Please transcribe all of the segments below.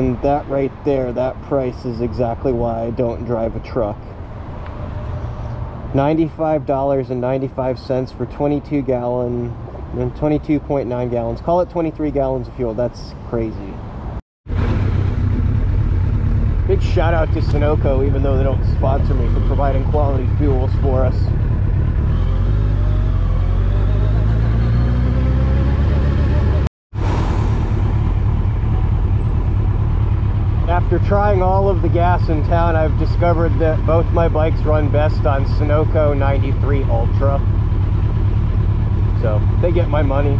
And that right there, that price is exactly why I don't drive a truck. $95.95 for 22 gallon and 22.9 gallons. Call it 23 gallons of fuel. That's crazy. Big shout out to Sunoco, even though they don't sponsor me, for providing quality fuels for us. After trying all of the gas in town, I've discovered that both my bikes run best on Sunoco 93 Ultra. So they get my money.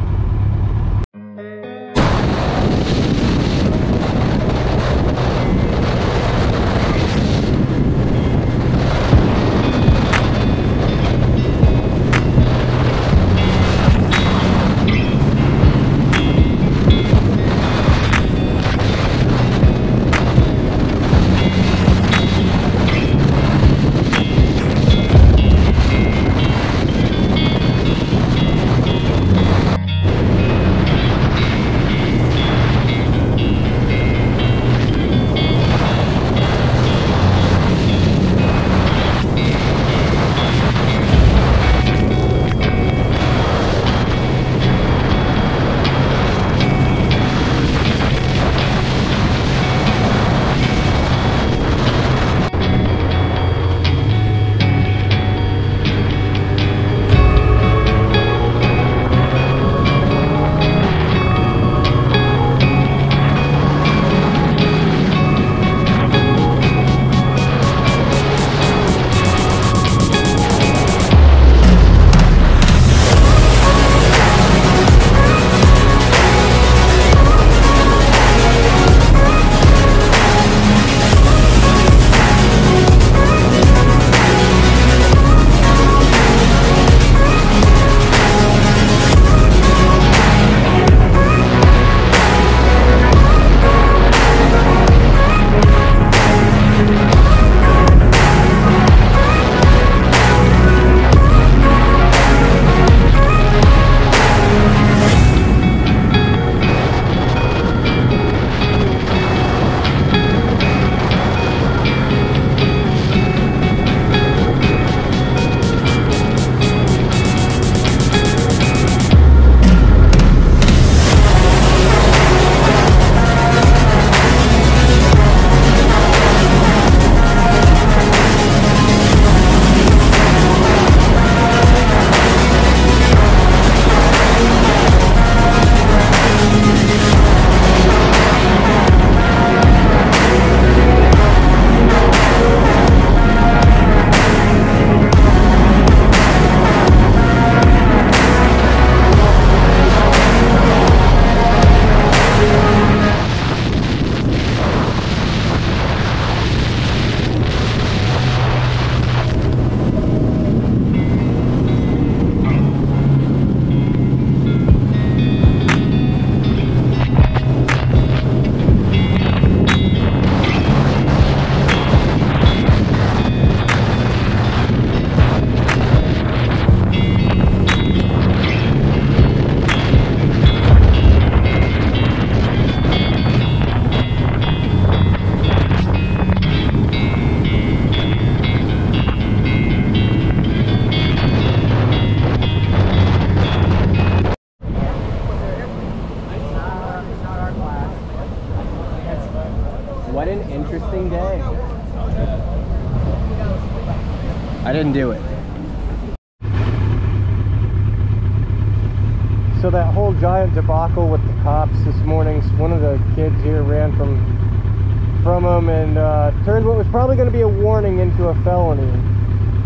From him and uh, turned what was probably going to be a warning into a felony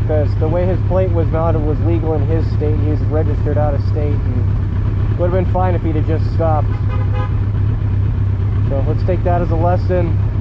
because the way his plate was mounted was legal in his state. He's registered out of state and would have been fine if he'd have just stopped. So let's take that as a lesson.